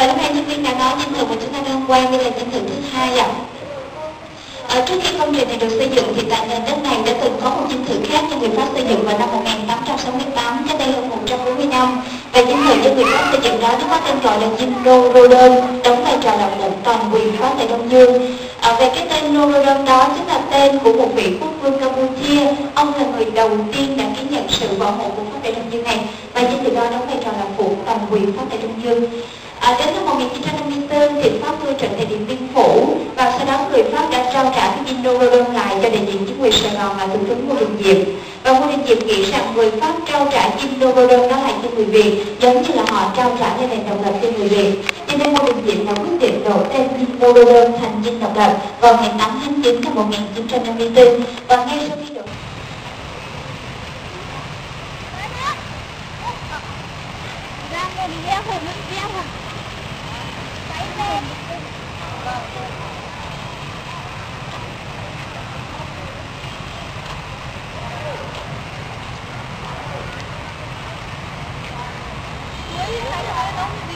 và lúc này nhân viên đã nói dinh thự mà chúng ta đang quay đây là dinh thự thứ hai ạ À, trước khi công trình này được xây dựng thì tại nền đất này đã từng có một dinh thự khác do người Pháp xây dựng vào năm 1868, cách đây hơn 140 năm. Và dinh thự do người Pháp xây dựng đó nó có tên gọi là dinh Norodom, đóng vai trò là một toàn quyền Pháp tại Đông Dương. À, về cái tên Norodom đó chính là tên của một vị quốc vương Campuchia. Ông là người đầu tiên đã ký nhận sự bảo hộ của Pháp tại Đông Dương này và dinh thự đó đóng vai trò là phụ toàn quyền Pháp tại Đông Dương. Đến năm 1954 thì Pháp thua trận tại Điện Biên Phủ và sau đó người Pháp đã trao trả cái dinh Norodom lại cho đại diện chính quyền Sài Gòn là thủ tướng Ngô Đình Diệm và Ngô Đình Diệm nghĩ rằng người Pháp trao trả dinh Norodom đó lại cho người Việt, giống như là họ trao trả cho nền độc lập cho người Việt. Cho nên Ngô Đình Diệm đã quyết định đổi tên dinh Norodom thành dinh độc lập vào ngày 8 tháng 9 năm 1954 và ngay sau khi đổi Yeah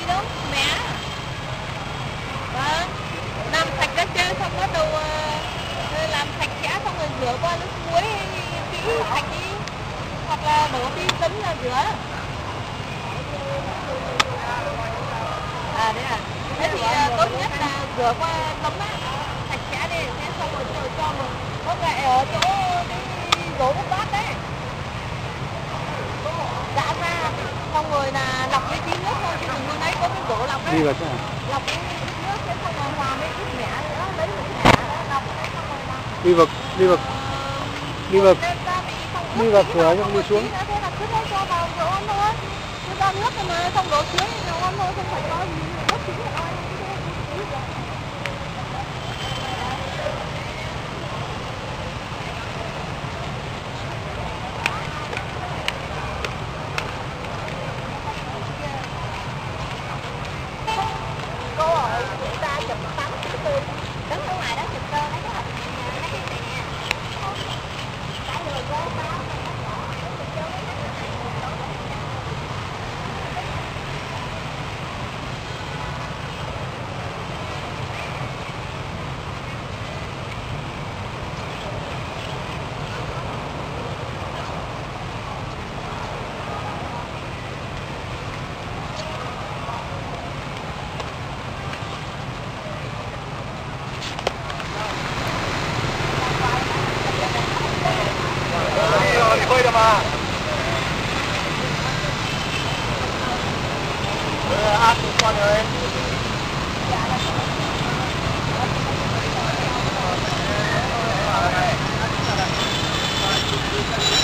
đâu mẹ vâng làm sạch ra chứ xong bắt đầu ờ, làm sạch sẽ xong rồi rửa qua nước muối kỹ sạch đi hoặc là đổ đi tấn là rửa à đấy à. Thế thì ờ, tốt nhất là rửa qua tấm á sạch sẽ đi thế xong rồi rồi cho một có gậy ở chỗ cái rổ nước bát đấy. Đã ra xong rồi là lọc cái tí nước thôi chứ đừng có đấy có cái rổ lọc đấy lọc cái nước thế xong rồi hòa với ít mẻ nữa lấy một cái mẻ lọc xong rồi đi vào đi vào đi vào đem gia vị xong đi vào cửa vào, xong đi xuống. cho vào nước mà xong đổ xuống thì nó thôi không phải cho gì nước nữa thôi cứ thế tí rồi. cô ở chị ta chụp tắm thứ tư đứng ở ngoài đó chụp cơ mấy cái hình này nè mấy cái này nè phải người cô báo đi ăn con rồi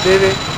đi đi.